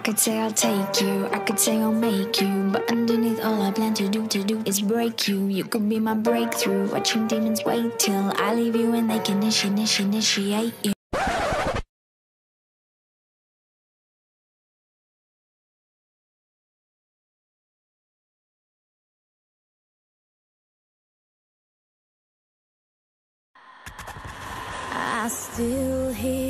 could say I'll take you, I could say I'll make you, but underneath all I plan to do to do is break you. You could be my breakthrough, watching demons wait till I leave you and they can initiate, initiate you. I still hear